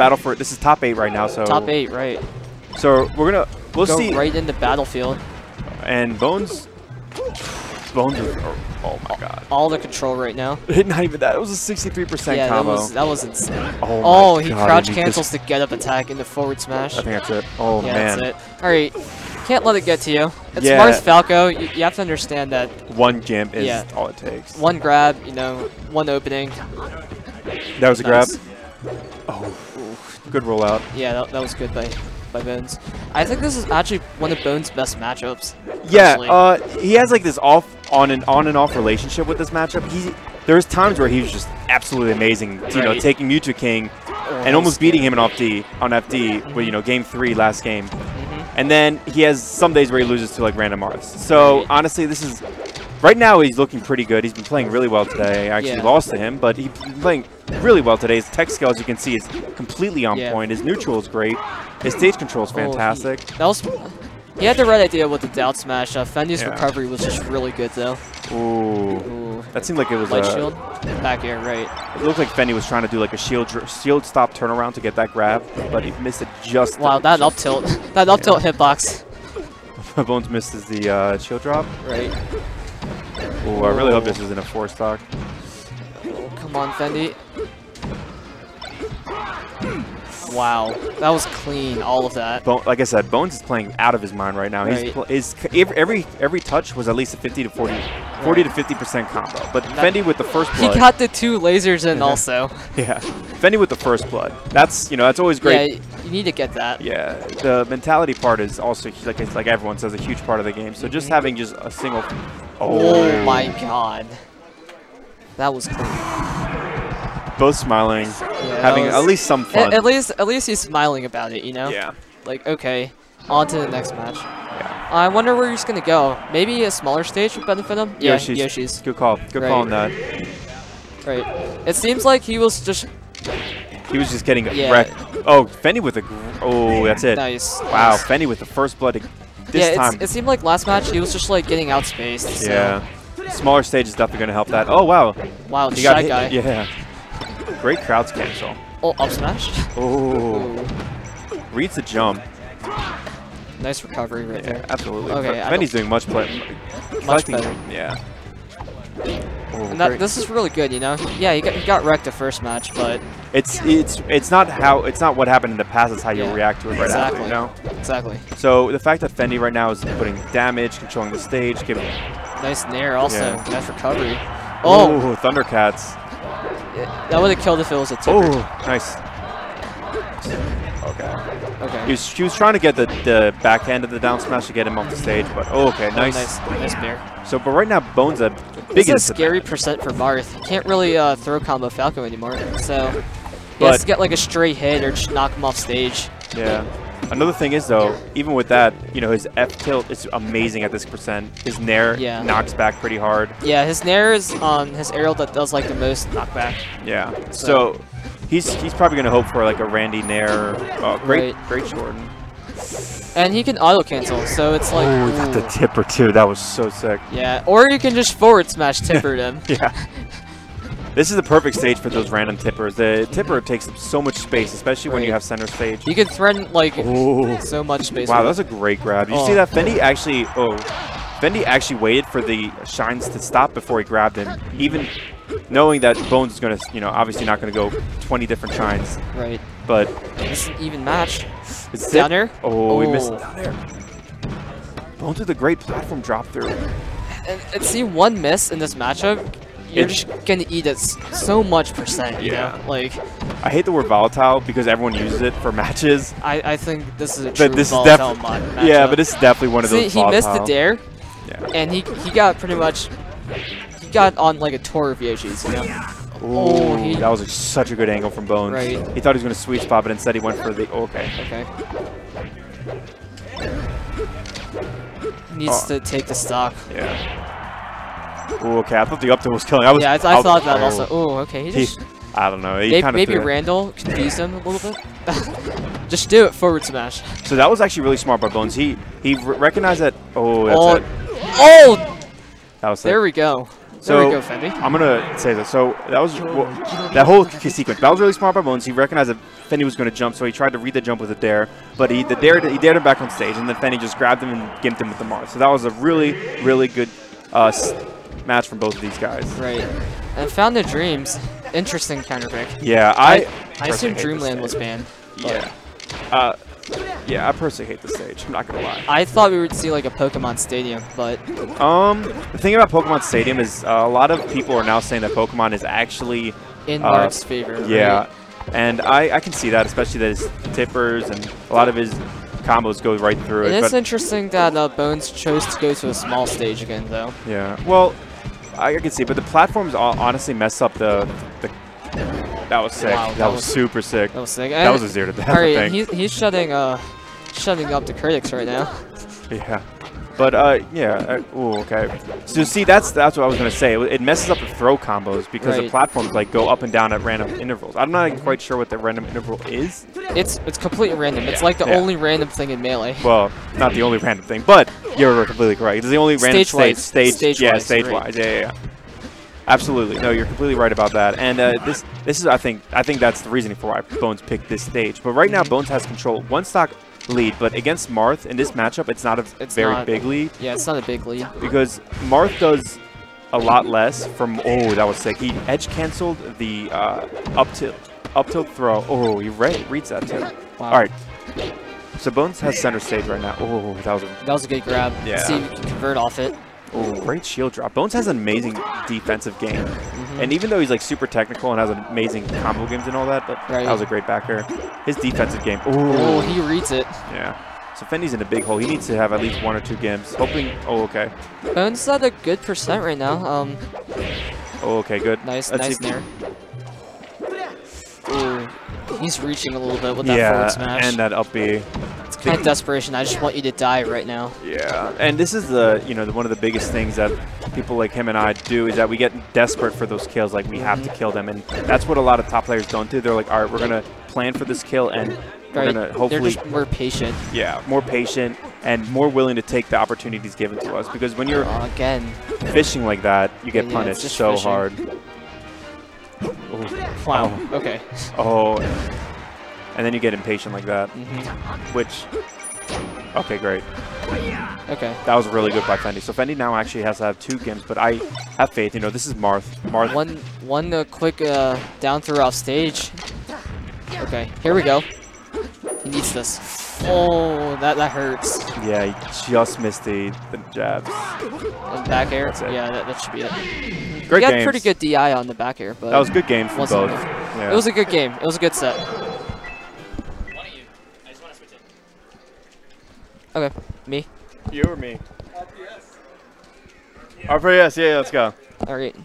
battle for this is top eight right now. So Top eight, right. So we're gonna we'll Go see. right in the battlefield. And Bones, Bones. Is, oh, oh my God! All the control right now. Not even that. It was a 63% yeah, that was that was insane. oh, Oh, he God, crouch he cancels just- the get up attack into forward smash. I think that's it. Oh yeah, man. that's it. All right, can't let it get to you. It's Yeah. Marth Falco. You, you have to understand that One jam is Yeah. all it takes. one grab, you know, one opening. That was a grab. Oh, good rollout. Yeah, that, that was good by by Bones. I think this is actually one of Bones' best matchups. Yeah, uh, he has like this off on and on and off relationship with this matchup. He there's times where he was just absolutely amazing. You know, Right. taking Mew2King and almost beating him in off D on FD with you know game three last game. Mhm. And then he has some days where he loses to like random Marths. So honestly, this is right now he's looking pretty good. He's been playing really well today. I actually Yeah. lost to him, but he's been playing really well today. His tech skill, as you can see, is completely on Yeah. point. His neutral is great. His stage control is Oh, he- fantastic. That was. He had the right idea with the down smash. Uh, Fendi's Yeah. recovery was just really good though. Ooh, Ooh. that seemed like it was Light a, shield, back air, right? It looked like Fendi was trying to do like a shield shield stop turnaround to get that grab, but he missed it just. Wow, that up tilt, that up tilt hitbox, Bones misses the uh, shield drop. right? Ooh, I really hope this isn't a four stock. Oh, come on, Fendi. Wow, that was clean, all of that. Bo- like I said, Bones is playing out of his mind right now. Right. pl- is every every every touch was at least a 50 to 40, 40 to 50 percent combo. But That- Fendi with the first blood. He blood, got the two lasers in also. yeah, Fendi with the first blood. That's you know that's always great. Yeah, you need to get that. Yeah, the mentality part is also like it's like everyone says a huge part of the game. So just Mhm. having just a single. Oh, oh my god. That was clean. Both smiling, Yeah, having that at least some At, fun. at least, at least he's smiling about it, you know. Yeah. Like, okay, on to the next match. Yeah. I wonder where he's gonna go. Maybe a smaller stage would benefit him. Yeah, Yoshi's. Yoshi's. Good call. Good call on that. Right. It seems like he was just He was just getting Yeah. wrecked. Oh, Fendi with a. gr- Oh, that's it. nice. Wow, nice. Fendi with the first blood. This yeah, time. it seemed like last match he was just like getting outspaced. So. yeah. Smaller stage is definitely going to help that. Oh, wow. Wow, He shy got hit. guy. Yeah. Great crouch cancel. Oh, up smash. Oh. Reads the jump. Nice recovery right Yeah, there. absolutely. Okay, Fendi's doing much play. Much better. Yeah. And that, this is really good, you know. Yeah, he got, he got wrecked the first match, but It's it's it's not how it's not what happened in the past. It's how you Yeah, react to it right exactly. after. You know. exactly. So the fact that Fendi right now is putting damage, controlling the stage, giving Nice nair also. Yeah. Nice recovery. Oh, Ooh, Thundercats. that would have killed if it was a tipper. Oh, nice. He was, he was trying to get the, the back end of the down smash to get him off the stage, but oh, okay, Oh, nice. nice, nice bear. So, but right now, Bones a This big is a scary percent for Marth. He can't really uh, throw combo Falco anymore, so he But- has to get like a stray hit or just knock him off stage. Yeah. Another thing is though, even with that, you know, his F tilt is amazing at this percent. His nair Yeah. knocks back pretty hard. Yeah, his nair is um, his aerial that does like the most knockback. Yeah. So- So, he's he's probably gonna hope for like a Randy nair. Oh, great, Right. great Jordan. And he can auto cancel, so it's like. Oh, got the tipper too. That was so sick. Yeah, or you can just forward smash tipper them. Yeah. This is the perfect stage for those random tippers. The tipper takes up so much space, especially when you have center stage. You can threaten like Oh. so much space. Wow, that's a great grab. You Oh. see that Fendi actually? Oh, Fendi actually waited for the shines to stop before he grabbed him, even knowing that Bones is gonna, you know, obviously not gonna go 20 different shines. Right. But This is an even match. it's Down air? Oh, we missed Oh. it down there. Bones with a great platform drop through. And, and see one miss in this matchup, you're It- just gonna eat it so much percent. You Yeah. know? Like I hate the word volatile because everyone uses it for matches. I, I think this is a true But this is volatile definitely, mod yeah, but this is definitely one of See, those. he missed the dair, Yeah. and he he got pretty much got on like a tour of Yoshi's. You know? Ooh, Oh, he- that was a, such a good angle from Bones. Right. He thought he was going to sweet spot, but instead he went for the. Okay. Okay. Needs Oh. to take the stock. Yeah. Ooh, okay. I thought the up was killing. I was. Yeah, I, th I thought that oh. also. Oh, okay. He He, just I don't know. He maybe, maybe Randall confused him a little bit. just do it forward smash. So that was actually really smart by Bones. He he re recognized that. Oh, that's oh, it. oh, That was there it. we go. So there we go, Fendi. I'm gonna say this. So that was well, that whole sequence. That was really smart by Bones. He recognized that Fendi was gonna jump, so he tried to read the jump with a dair. But he the dair he dared him back on stage, and then Fendi just grabbed him and gimped him with the Mars. So that was a really really good uh, match from both of these guys. Right. And Fountain of Dreams. Interesting counter pick. Yeah, I I personally assume Dreamland was banned. Yeah. Uh, yeah, I personally hate the stage. I'm not gonna lie. I thought we would see like a Pokemon Stadium, but Um, the thing about Pokemon Stadium is uh, a lot of people are now saying that Pokemon is actually in Uh, Marth's favor. Yeah, right? and I, I can see that, especially that his tippers and a lot of his combos go right through It it. is interesting that uh, Bones chose to go to a small stage again, though. yeah, well, I, I can see, but the platforms honestly mess up the, the. That was sick. Wow, that, that was, was- super sick. That was sick. That was a zero to death All right, thing. he's he's shutting uh, shutting up the critics right now. Yeah. But uh, yeah. Uh, ooh, okay. So see, that's that's what I was gonna say. It, messes up the throw combos because the platforms like go up and down at random intervals. I'm not quite sure what the random interval is. It's it's completely random. It's like the yeah. only random thing in melee. Well, not the only random thing, but you're completely correct. It's the only random stage, Stage-wise. stage, yeah, Stage-wise, stage right. wise, yeah, yeah, yeah. Absolutely, no, you're completely right about that. And uh, this, this is, I think, I think that's the reasoning for why Bones picked this stage. But right now, Bones has control, one stock lead, but against Marth in this matchup, it's not a It's very not. big lead Yeah, it's not a big lead. because Marth does a lot less from. Oh, that was sick. He edge canceled the uh, up tilt, up tilt throw. Oh, he re- reads that too. Wow. All right. So Bones has center stage right now. Oh, that was a That was a good grab. Yeah. See if you can convert off it. Oh, great shield drop. Bones has an amazing defensive game. Mm-hmm. And even though he's like super technical and has amazing combo games and all that, but Right. that was a great backer. His defensive game. Oh, Oh, he reads it. yeah. So Fendi's in a big hole. He needs to have at least one or two games. Hoping. Oh, okay. Bones at a good percent right now. Um, Oh, okay. Good. nice, Let's nice there. Ooh, he's reaching a little bit with that Yeah, forward smash. and that up B. it's kind of desperation. I just want you to die right now. Yeah, and this is the you know the, one of the biggest things that people like him and I do is that we get desperate for those kills. Like we have to kill them, and that's what a lot of top players don't do. They're like, all right, we're gonna plan for this kill, and we're Right? gonna They're hopefully just more patient. yeah more patient and more willing to take the opportunities given to us. Because when you're Uh, again, fishing like that, you get Yeah, punished so fishing. hard. wow. Oh. Okay. Oh, and then you get impatient like that, hmm which. Okay, great. Okay. That was really good by Fendi. So Fendi now actually has to have two games, but I have faith. You know, this is Marth. Marth. One, one uh, quick uh, down throw off stage. Okay, here we go. He needs this. Oh, that that hurts. Yeah, he just missed the, the jabs. And back air. Yeah, that, that should be it. Great game. he had games. pretty good DI on the back air, but That was a good from Wasn't both. Yeah. it was a good game. It was a good set. Okay, me. you or me? RPS. RPS. Yeah, let's go. All right.